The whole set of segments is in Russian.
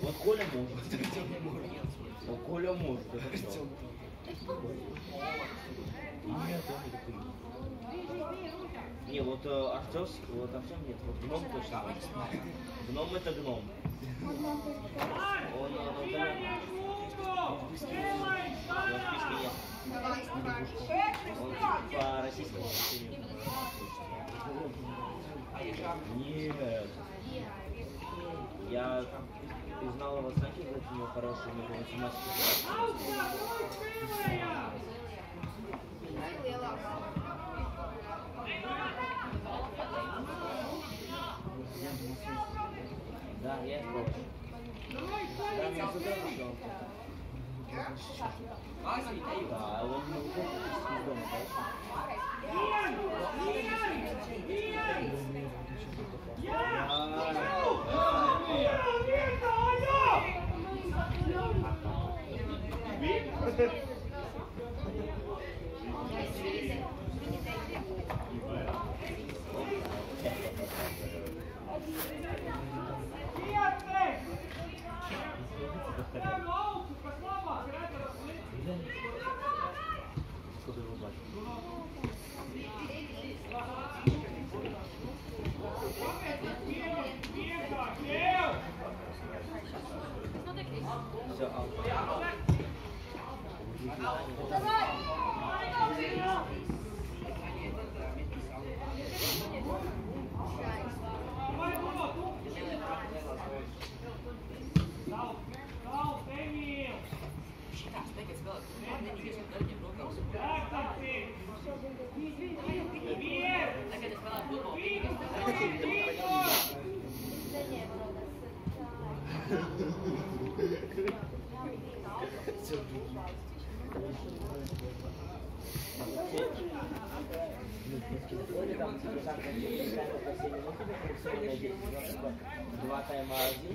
Вот Коля может. Вот Коля может. Нет, он не вот э, Артем, вот Артем нет, вот гном точно. Гном это гном. Он, э, вот, э, вот в списке нет. Он по российскому. Нет. Я узнал его знаки, говорит, у него хорошие, у него математика. Да, я сюда пришел. Да, он не уходит из дома, да? tayo mag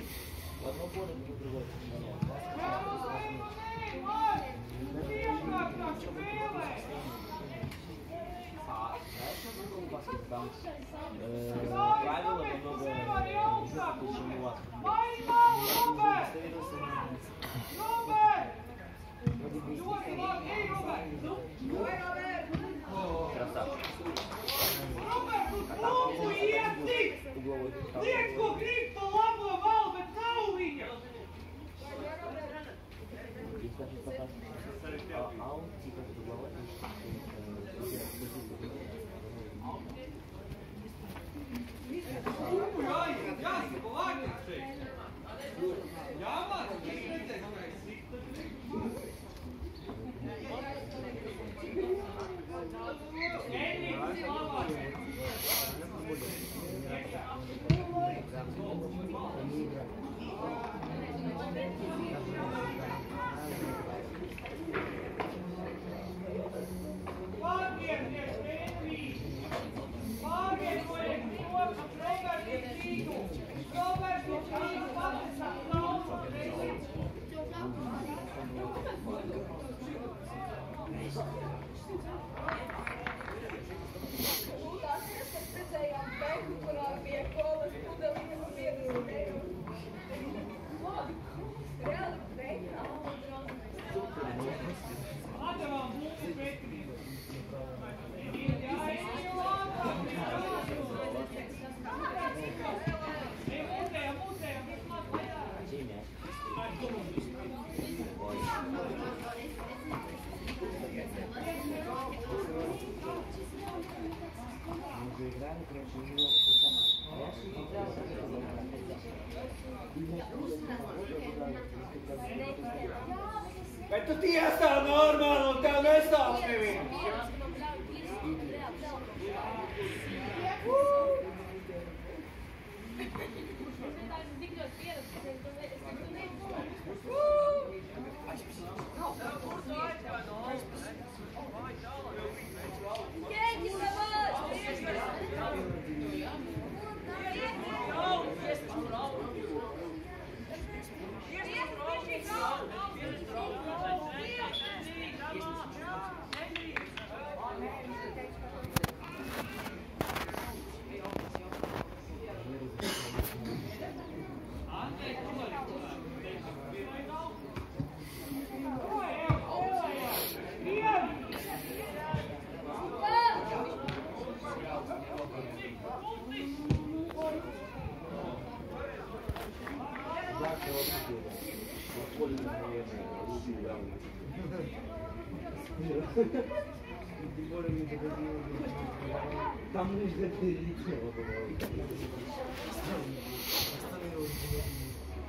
Там нужно перелететь.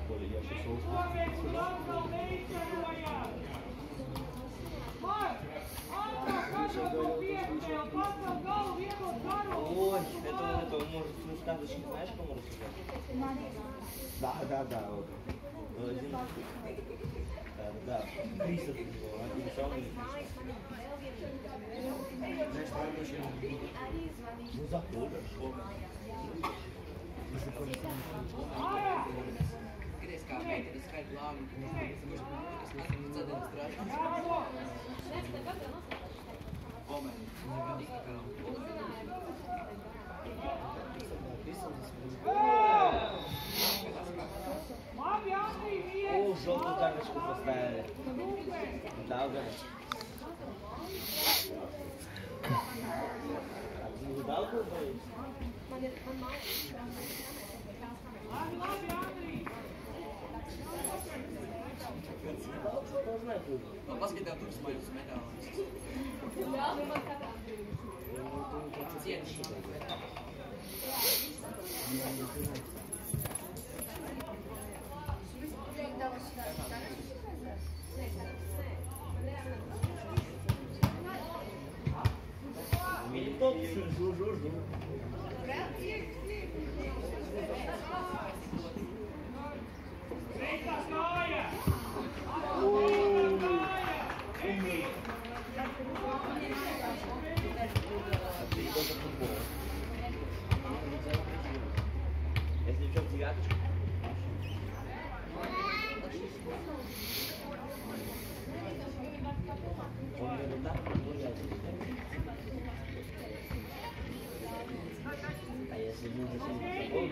Коля, я сейчас Ой, это, это, может, ну, сказочник, знаешь, кому рассказать? Да, да, да, вот. Один, Da, Cristo ti dico, anche i soldi. Non sa pure. Tedesca, tedesca je glavni, tedesca je nica da strašno. Omen, nikakaj kalam. Nisam da smo. Не видал, кто боится? Кто знает, кто это? Paskatījās, tur smaiļas metālus. Cienši. Мелитоп, жу-жу-жу. Ты только футбол. Если что, девяточку. Он мне вот так продолжает. А если мы зачем футбол,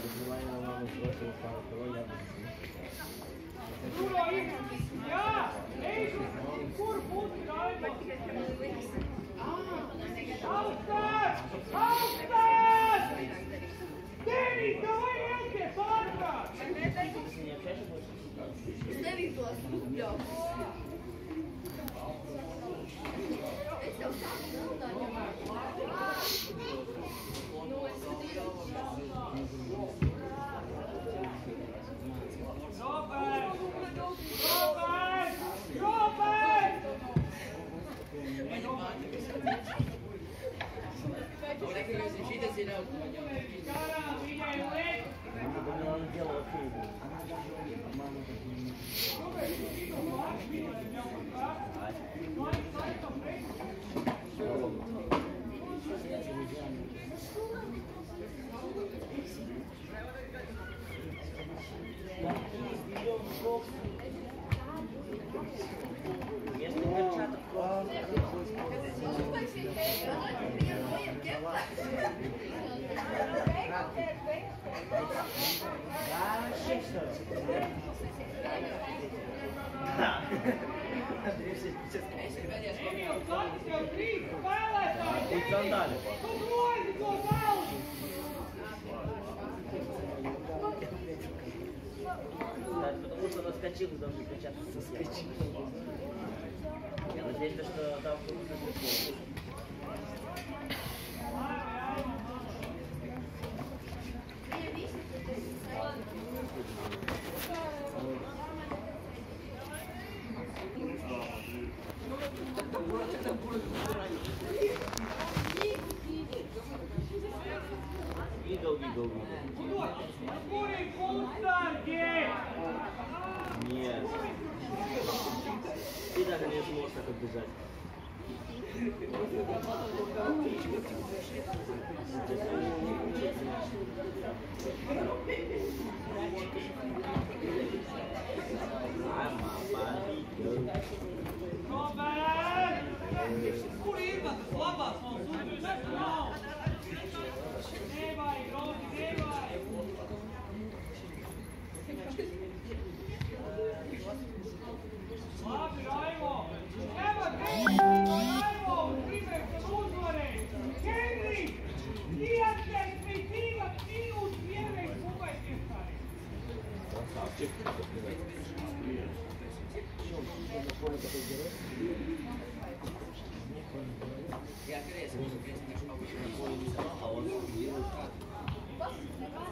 Вызывай на маму срочно пару кроль, я Ты с ней общаешься больше? Ahora que necesitas ir a otro baño. Мама думала, он делал вообще его. А мама так не Если перчаток Вообще что? Да. Андрей все сейчас Будь сандали. Потому что наскочил, должен перчатки соскочить. Я надеюсь, что там будет Видел, видел, видел. Нет. Ты даже не сможешь так убежать. Thank you. Ja kreisin, kun kreisin, että se on ollut, että se on ollut, että se se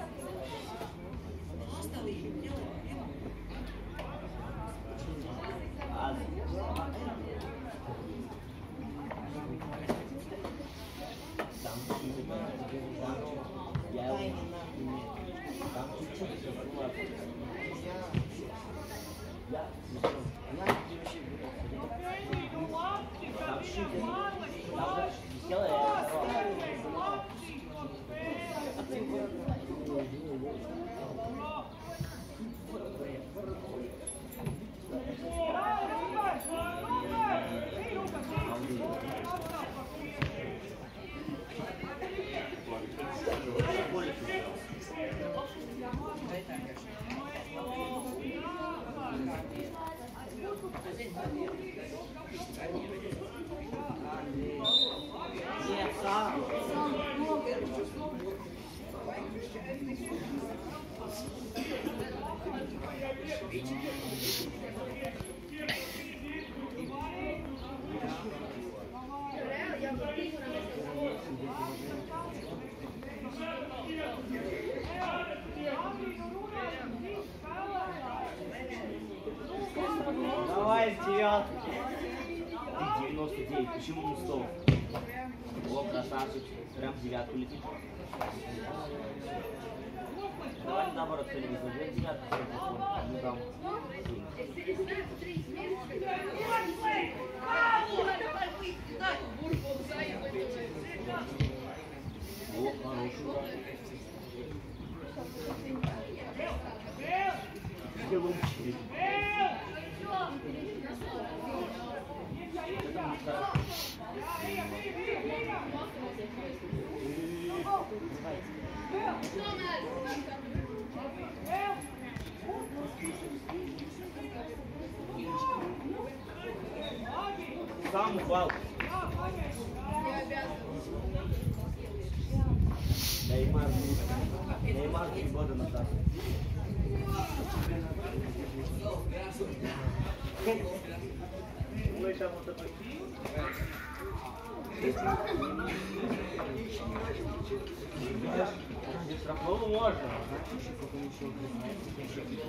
Давай, девятку. 99, почему не 100? О, красавчик, прям девятку летит. Давай наоборот телевизор, я девятку ну там. О, хороший Salmo qual? Через. Это не так. Сам упал. Неймар, Неймар три года назад. Ой, там вот такой. Штрафного можно. Сейчас больше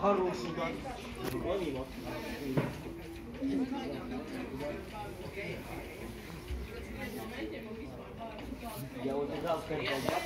Хороший удар. Другой мимо. Я вот играл в Кэрпол, да,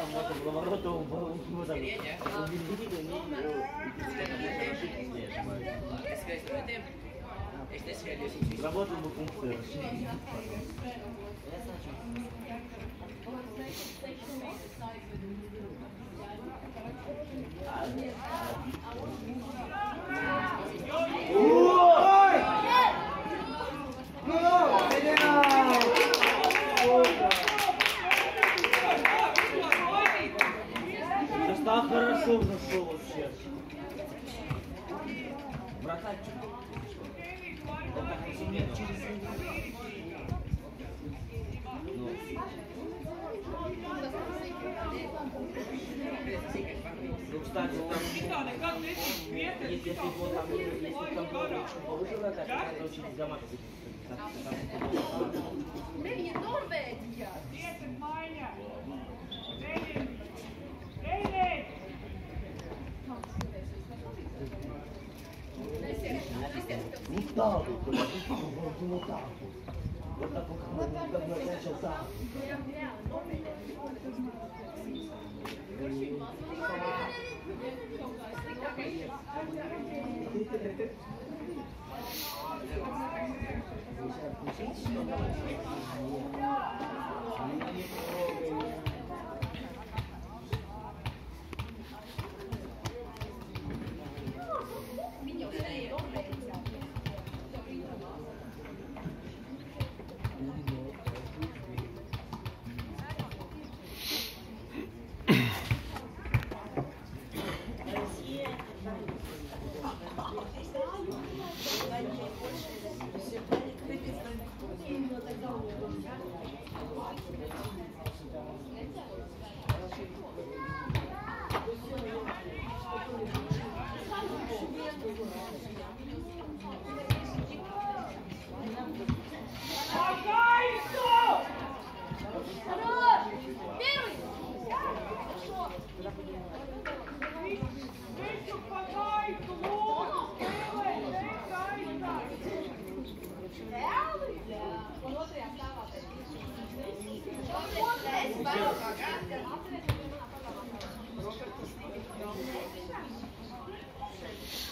там можно было ворота убрать, ну, там, убили, Che scherzo, vedete? E stai scherzando? Работал бы функция. Состав хорошо зашел вообще. Вратарь Ну, ну, кстати, там, если если его там, если там было очень повыше вратарь, то это очень замат будет. Там- там- Nee, je Noorwegen. Вот Tarde, con la vista non ho tardi. Guarda poco come da una caccia tardi. Thank you.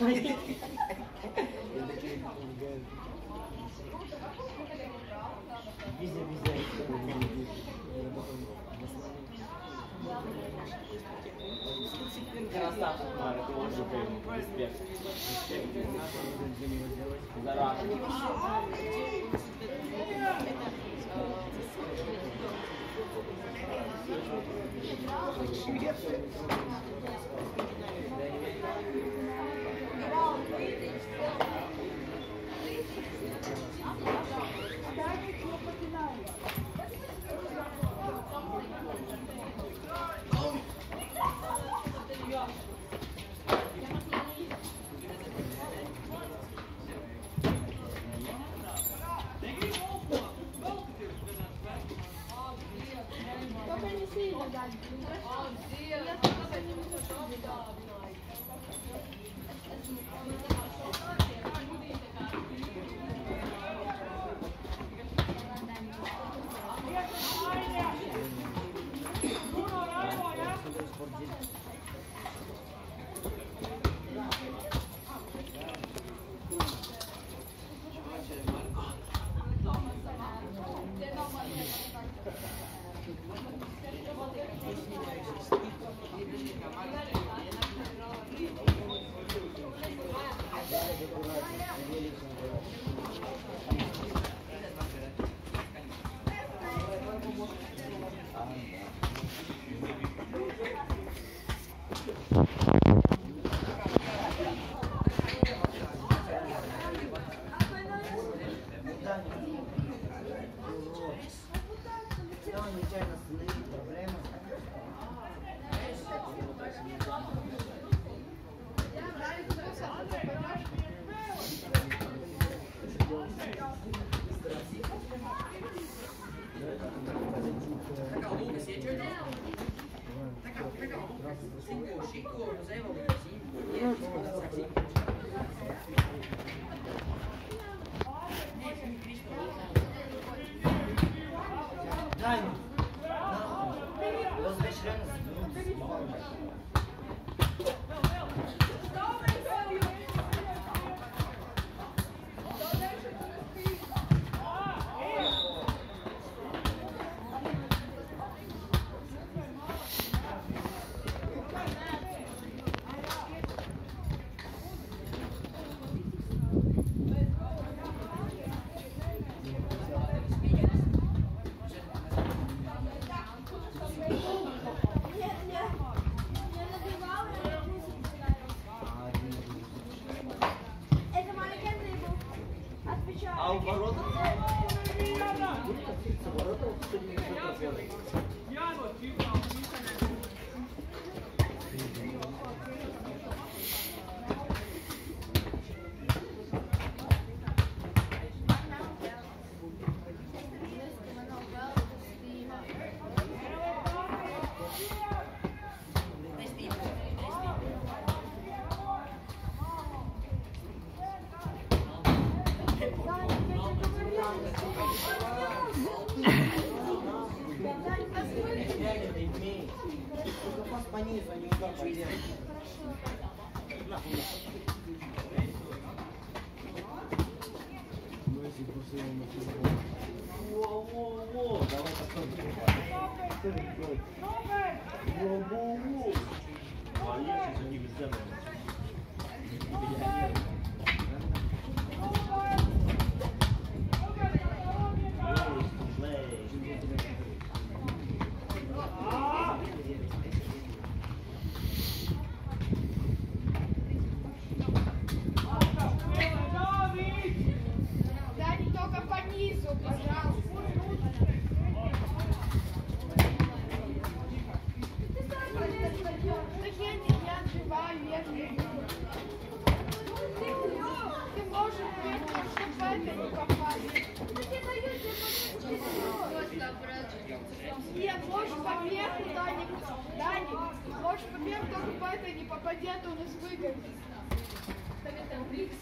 Красавчик, Марик, он же прям респект. Заражен. Привет. звичайно, сили, проблеми. Thank you. Нет, ложь поверх куда-нибудь. Даник, ложь поверх только по этой не попадет, он из выгодит. Советом Брикс.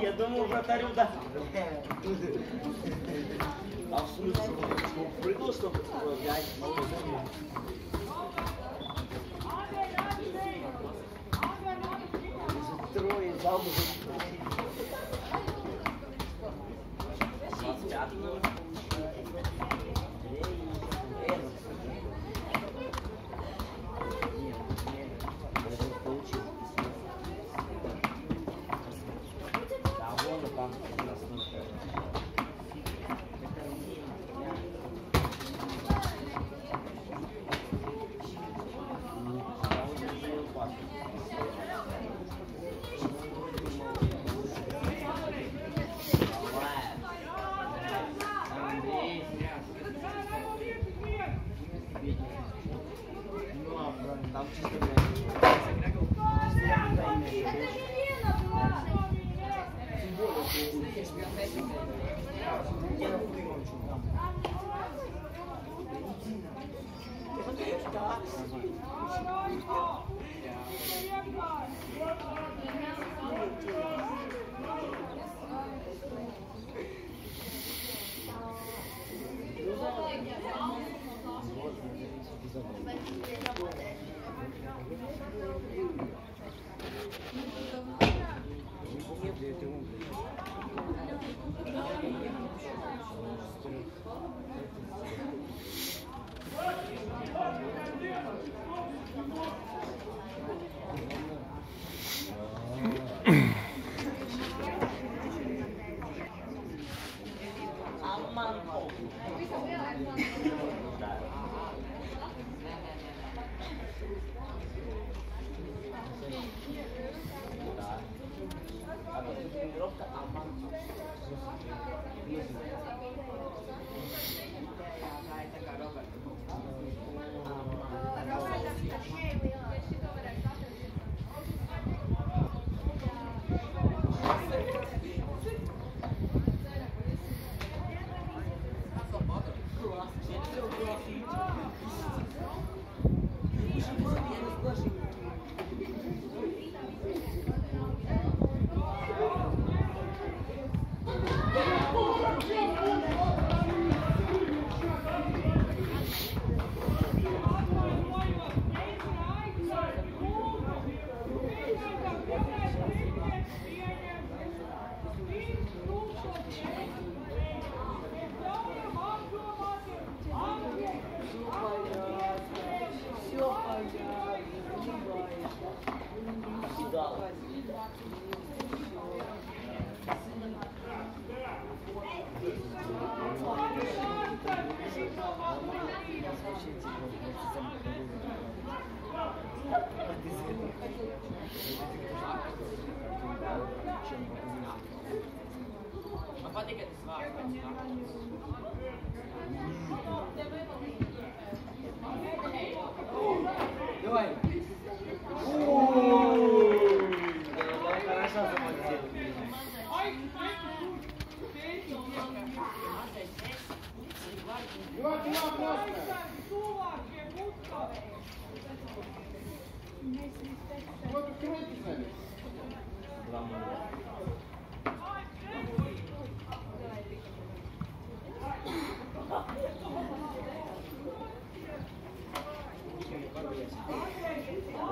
Я думал, вратарю да. А в смысле? Прыгнул, чтобы...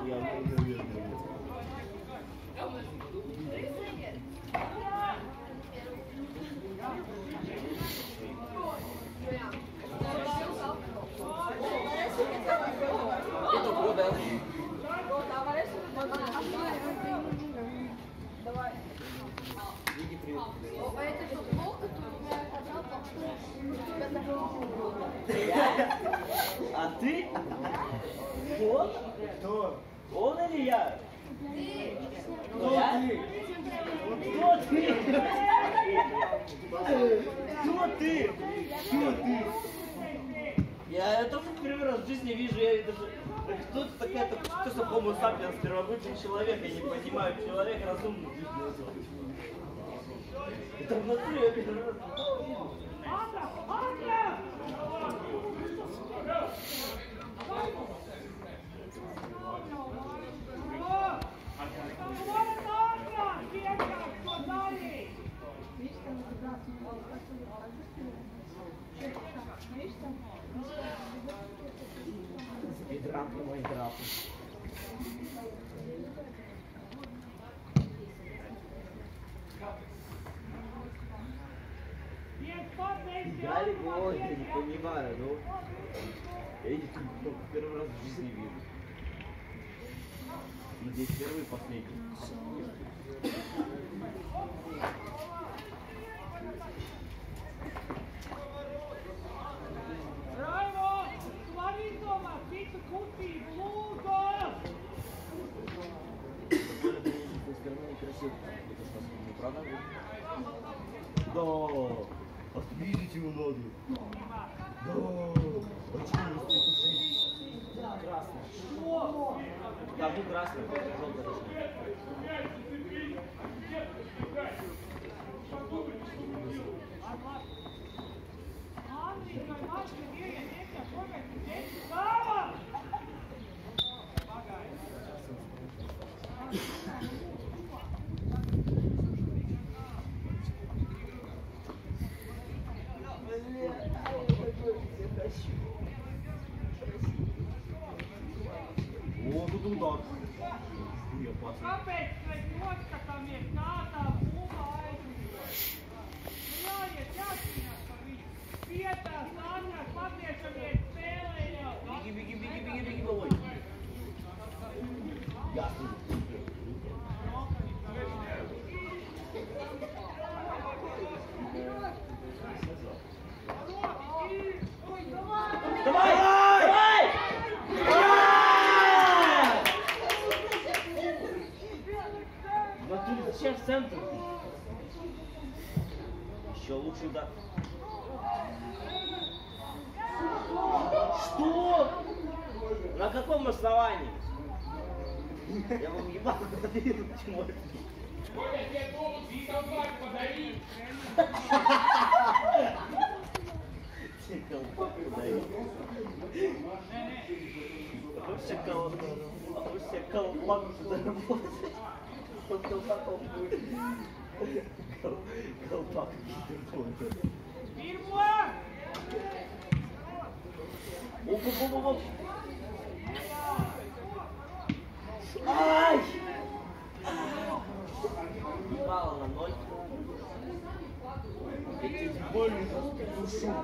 Я не Кто? Он или я? Кто Я? ты? Кто ты? Кто ты? Кто ты? Я только первый раз в жизни вижу, я даже... Кто ты такая, так- кто что homo sapiens, первобытный человек, я не понимаю, человек разумный. Это в натуре я первый раз вижу. И драпу, мой драпу. Нет, папа, Аллегория, я не понимаю, ну. Я их только первый раз в жизни вижу. Стороны некрасиво. Это что, не правда? Да. Отвидеть его надо. Да. А что вы стоите Красный. Да, ну красный. Желтый точно. Andrika, Maška, Mirja, Neka, koga подвину, почему это? Тебе колпак подарил. А хочешь себе кол- а хочешь себе колпак заработать? Вот колпаком будет. Кол- Колпак какие-то Фирма! Оп, оп, оп, оп. Ай! Ебало на ноль. Я тебе больно душу.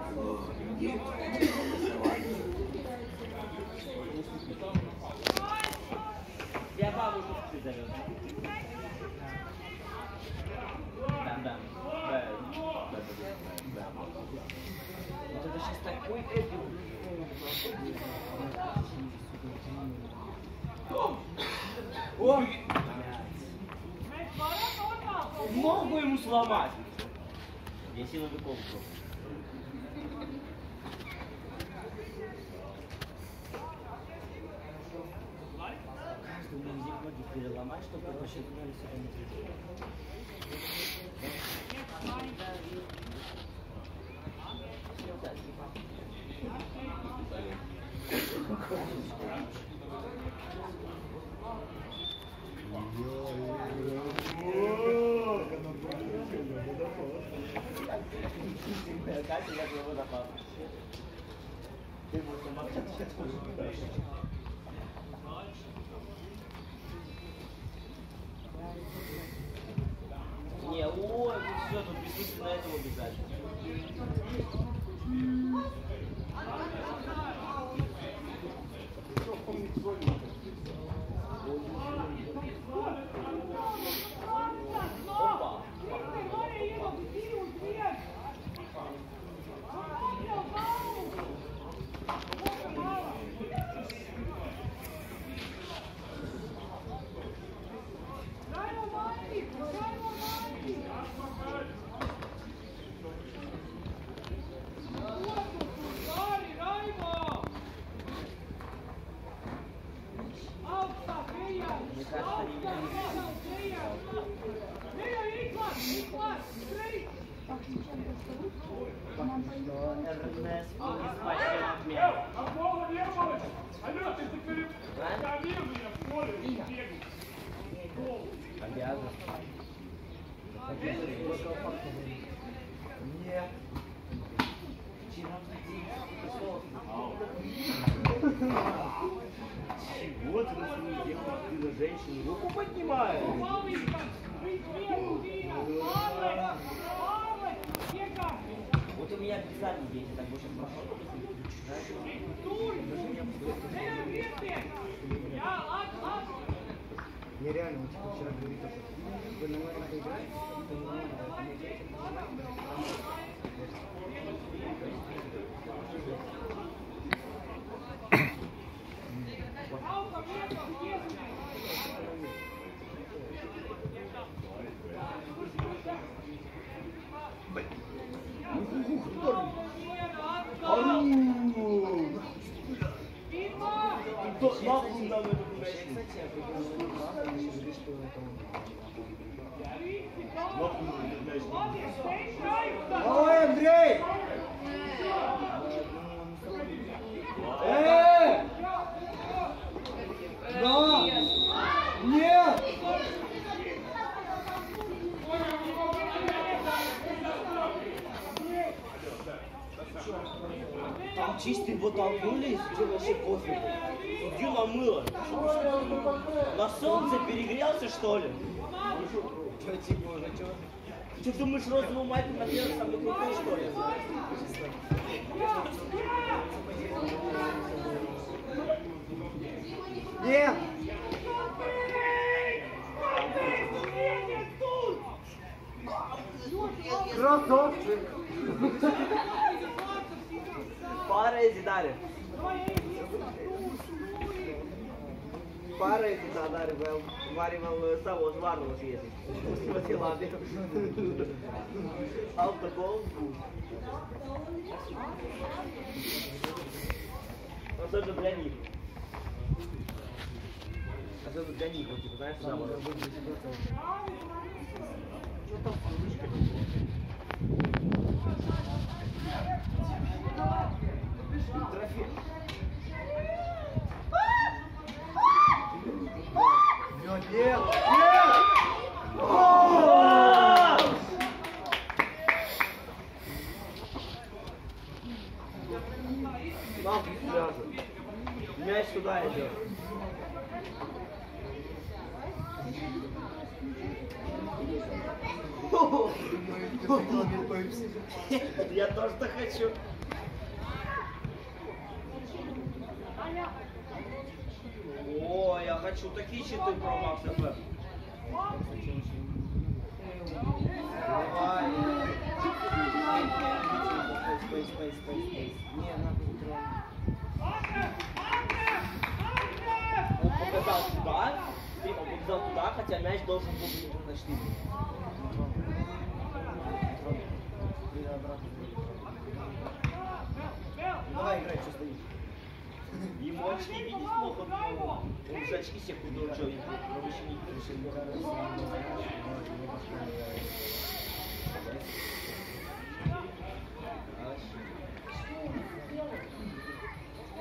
Я бабушку зовет. Да, да. Да, да, да, да. Вот это сейчас такой эпик. Сломать. Я был. Каждому из них ноги переломать, чтобы вообще знали, что они Катя, я тоже. Не, ой, тут все, тут бессмысленно этого бежать. Опа. Ой, Андрей! Э! Да! Нет! Там чистый вот толкнули, где вообще пофиг. Судью намыло. На солнце перегрелся, что ли? Что типа уже что? Ты думаешь, розовую майку на самый крутой, что ли? Нет! Красавчик! Пара эти дали. Пара эти дали, vēl varīja vēl savos vārdos iet. Ļoti labi. Alkohols būs. Особенно для них. Особенно для них, вот, типа, знаешь, сам. Трофей. Нет, нет! Связан. Мяч туда идет. Я тоже так хочу. О, я хочу такие щиты про Макс ФМ. Давай. Спейс, спейс, спейс, спейс. Не, трон. Он показал туда, он показал туда, хотя мяч должен был быть на штыке. Или обратно. Давай играй, что стоишь. Ему очки видеть плохо, но он же очки себе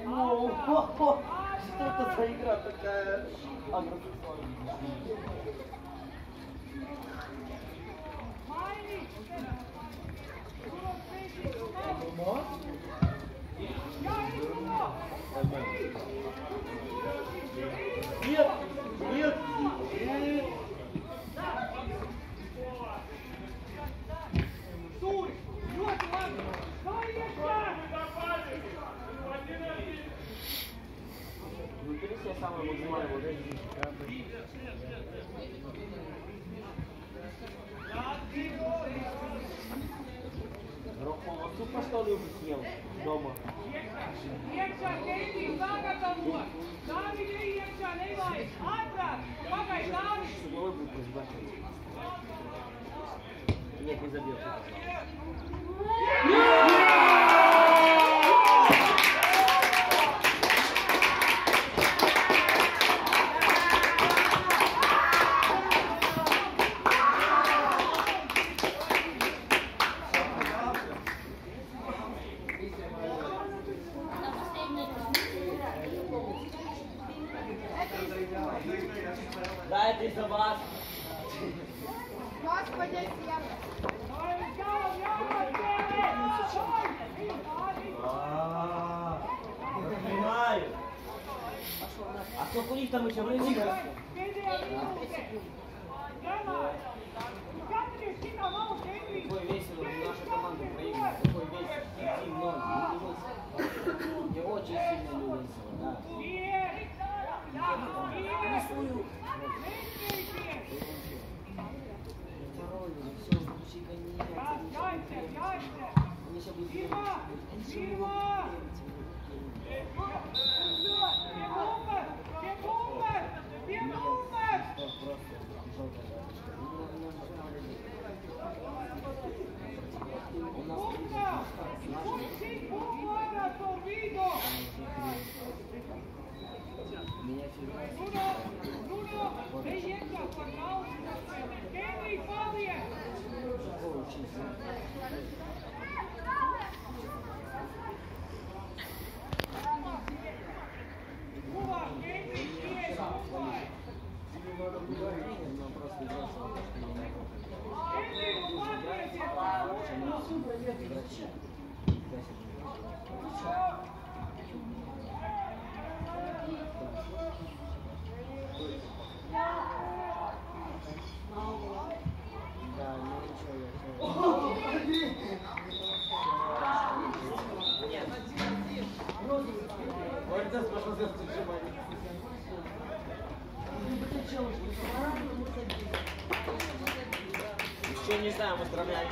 о, о, Что это за игра такая агросексуальная? Нет, нет, нет. Себе самое максимальное вот это. Doma. Jekša, Kedi, Zagata Mula, Davide i Jekša, Nevaj, Abra, Bagaj, Davi. Ovo je buko izbačeno. Lijep izabio.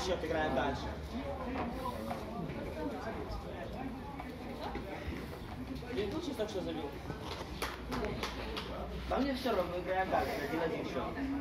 счет играем дальше. Лучше так что забил. Да мне все равно, мы играем дальше, один-один счет.